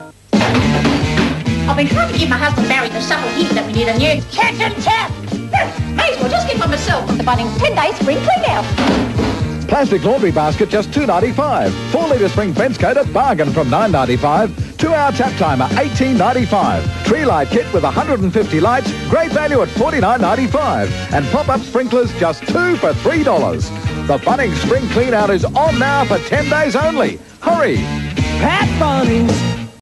I've been trying to get my husband married the supple hint that we need a new kitchen tap. May as well just get one myself with the Bunnings 10 day spring clean out. Plastic laundry basket just two ninety five. Four litre spring fence coat at bargain from nine ninety five. Two hour tap timer eighteen ninety five. Tree light kit with 150 lights, great value at forty nine ninety five. And pop up sprinklers just two for three dollars. The Bunnings spring clean out is on now for ten days only. Hurry! Pat Bunnings,